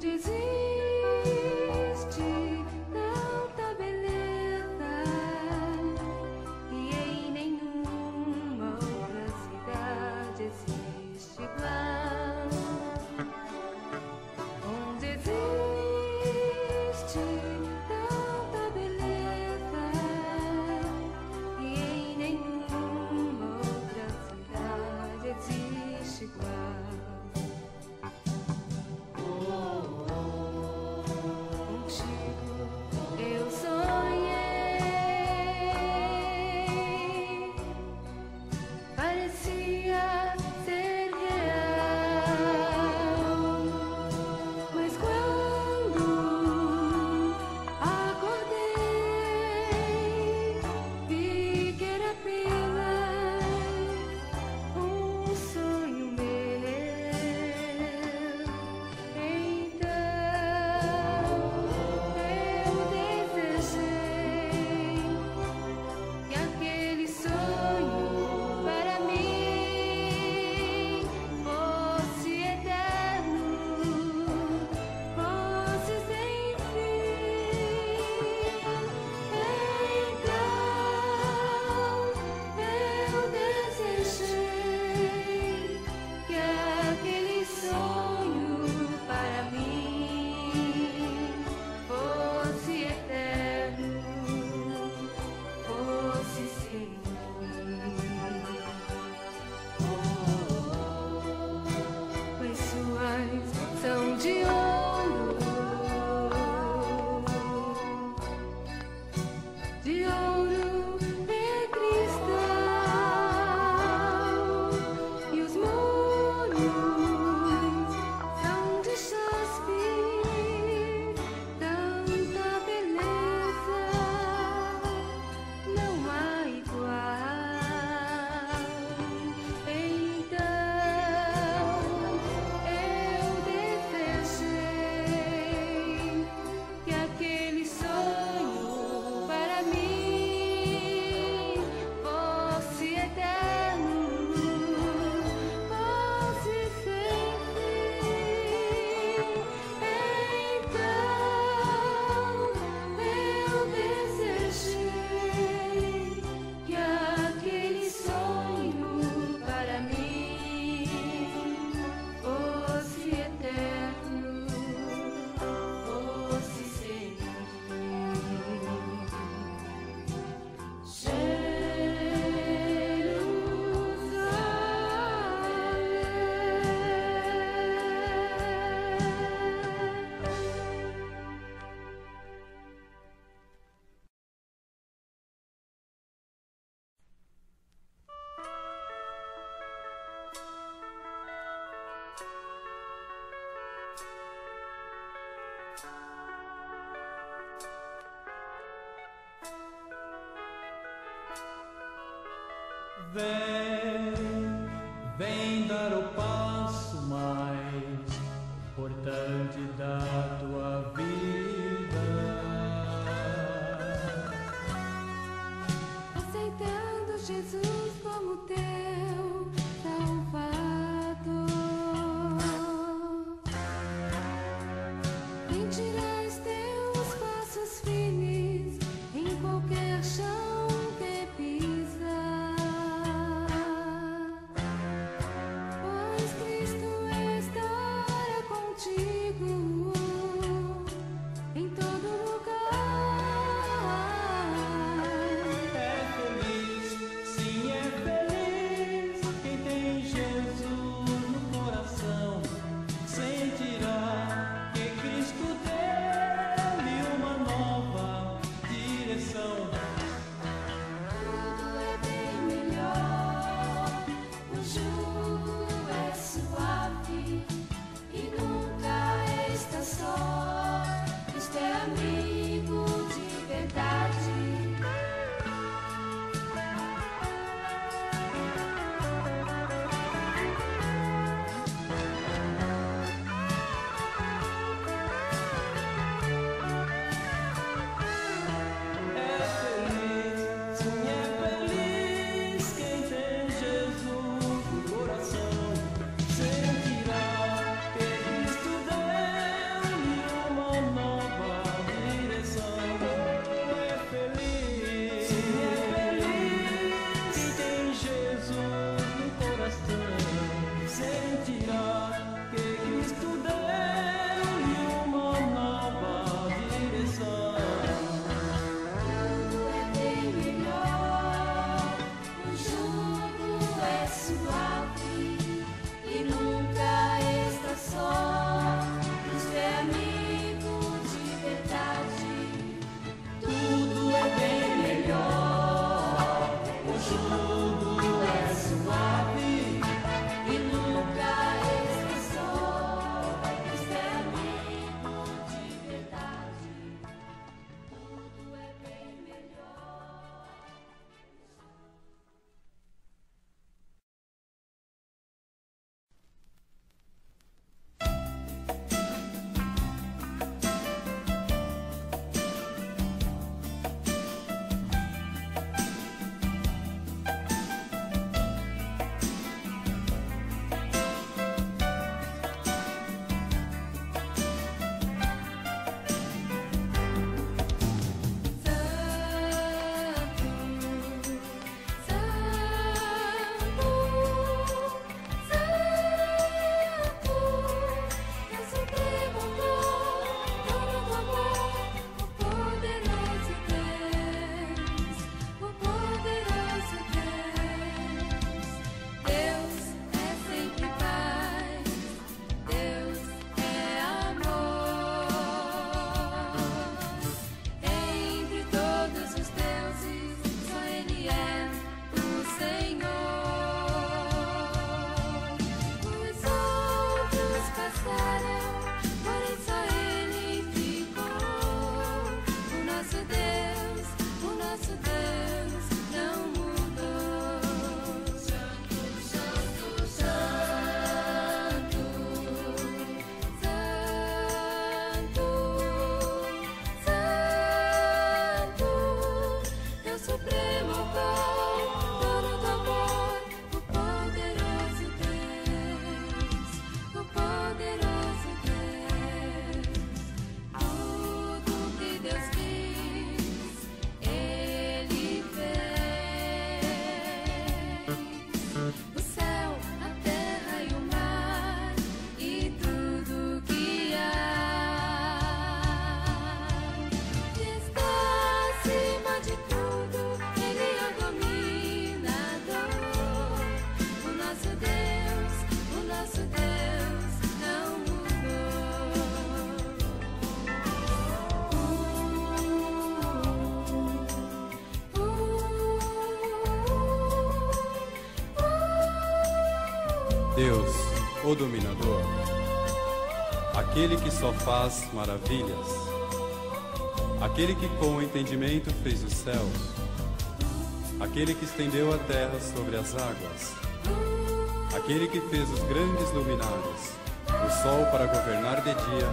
Dizzy Vem, vem dar o passo mais importante da tua vida. Aceitando Jesus como teu. é suave e não Deus, o dominador, aquele que só faz maravilhas, aquele que com o entendimento fez os céus, aquele que estendeu a terra sobre as águas, aquele que fez os grandes luminares, o sol para governar de dia,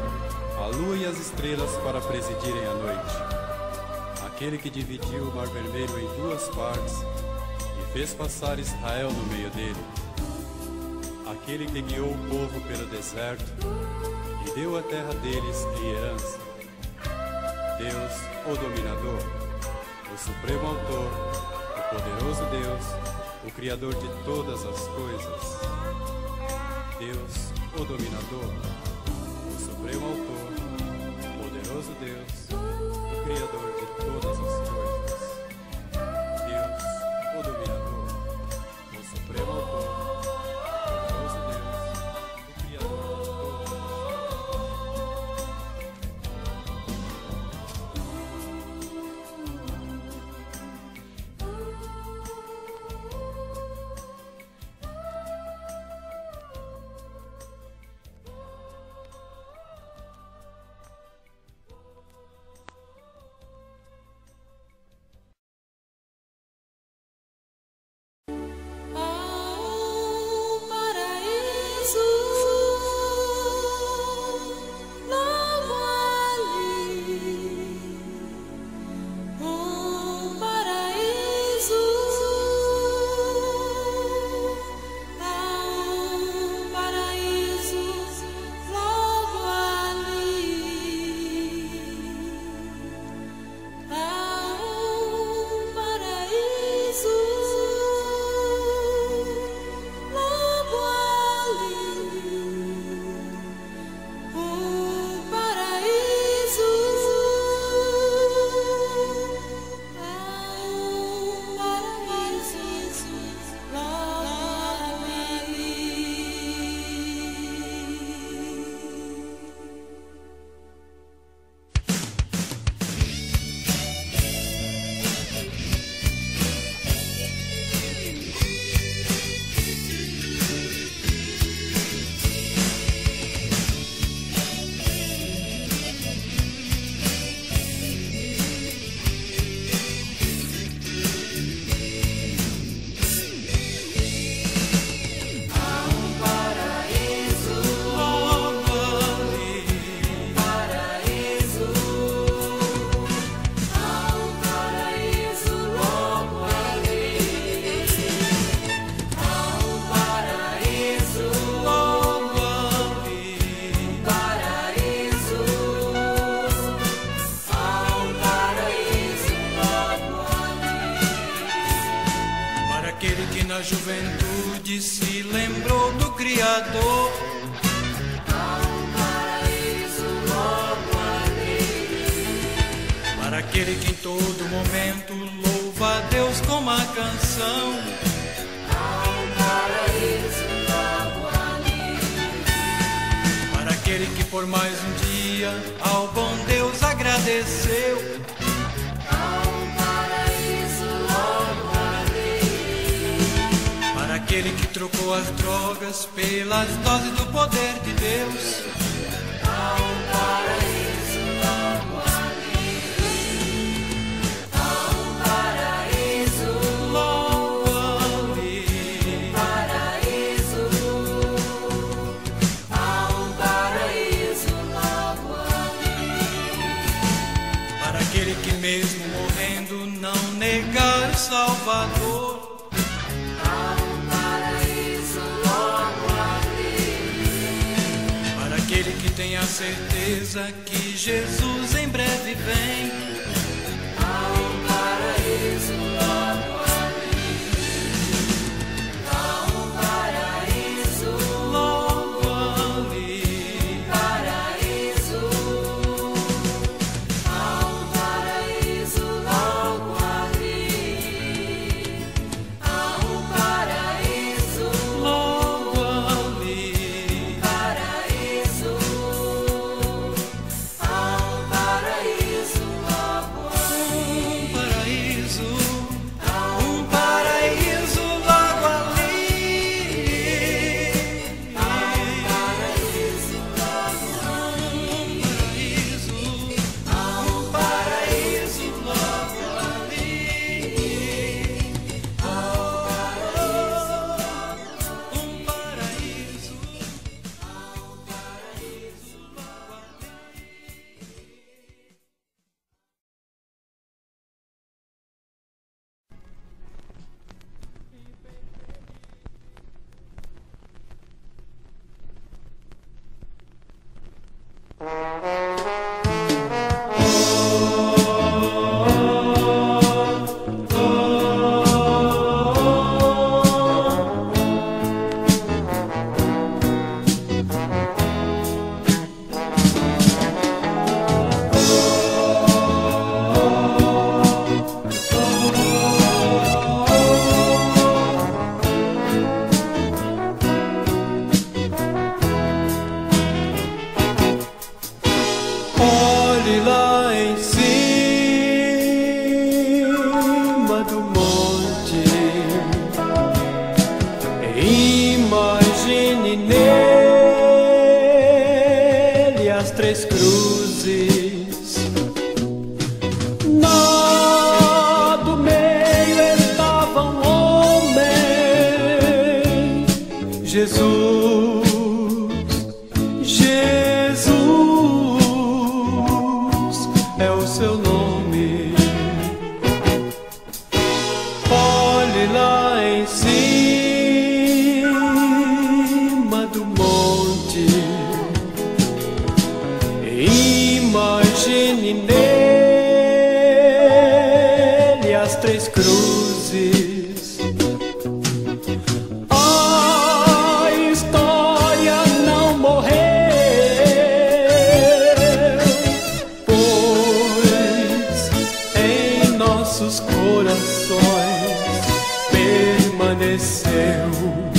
a lua e as estrelas para presidirem a noite, aquele que dividiu o mar vermelho em duas partes e fez passar Israel no meio dele aquele que guiou o povo pelo deserto e deu a terra deles em herança. Deus, o dominador, o supremo autor, o poderoso Deus, o criador de todas as coisas. Deus, o dominador, por mais um dia ao bom Deus agradeceu, um paraíso logo para aquele que trocou as drogas pelas doses do poder de Deus, um paraíso certeza que Jesus em breve vem, Permaneceu.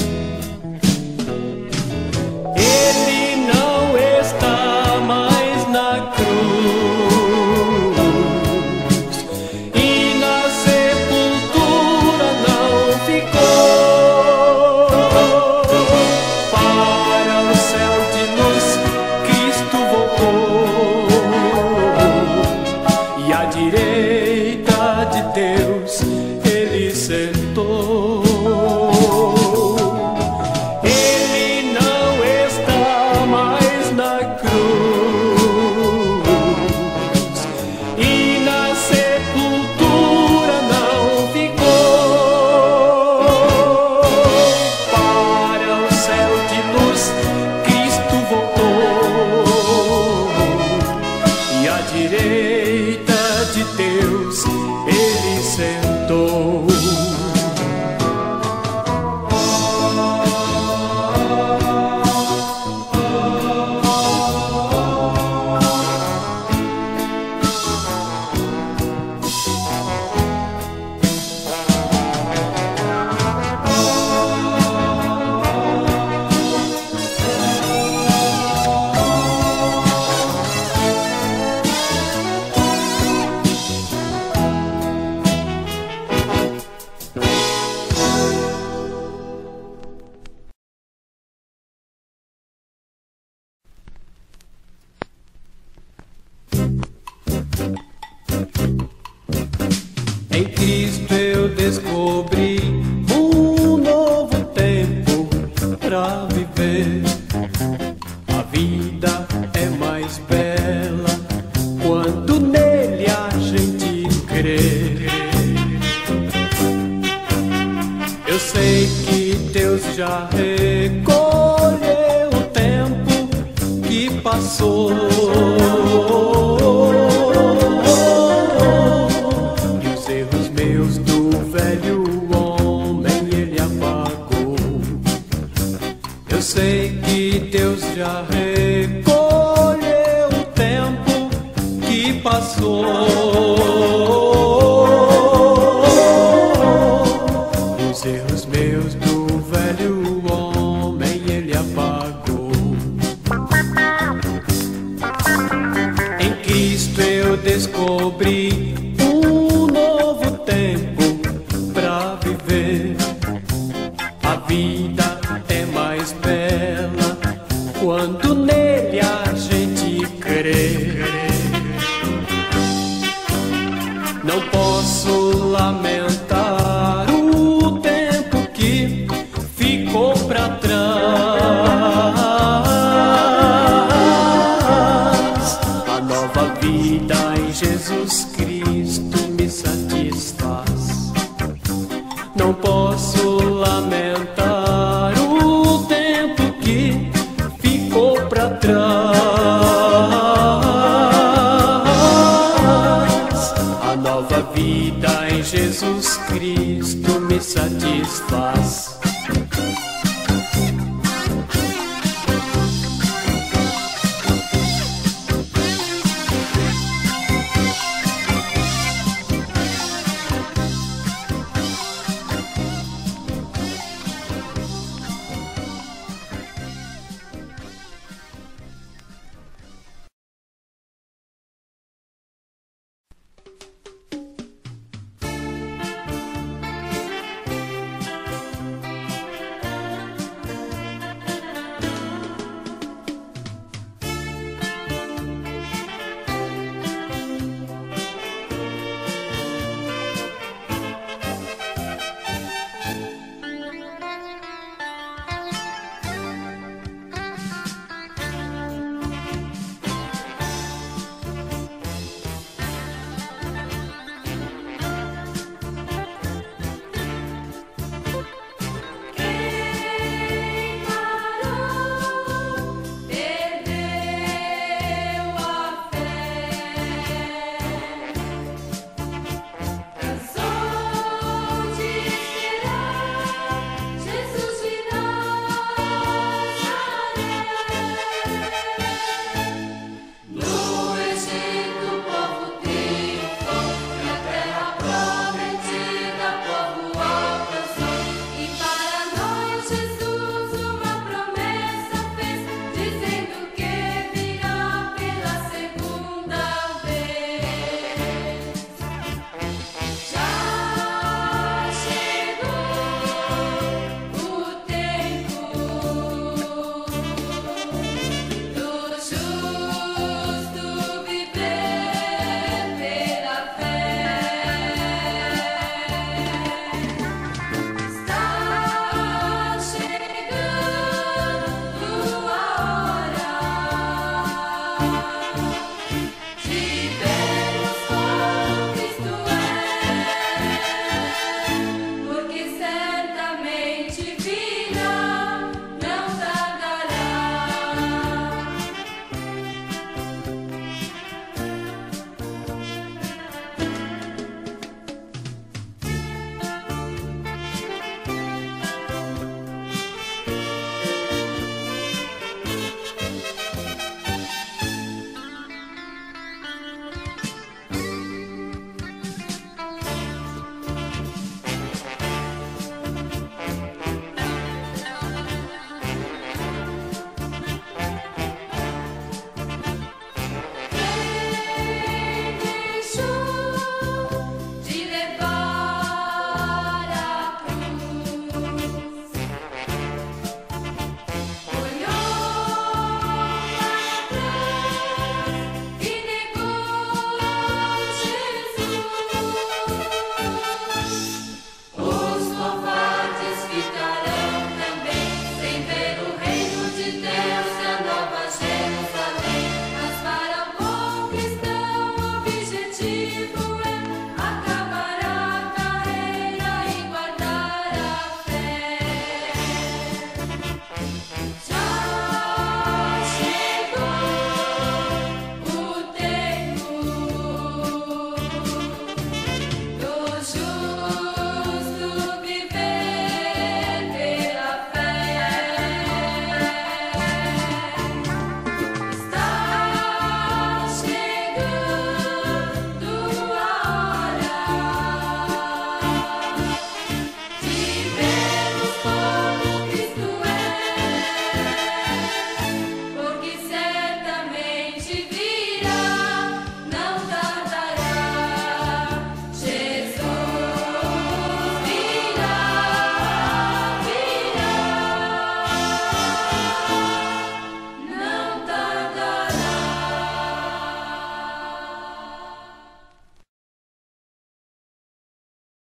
Cristo eu descobri descobri Cristo me satisfaz.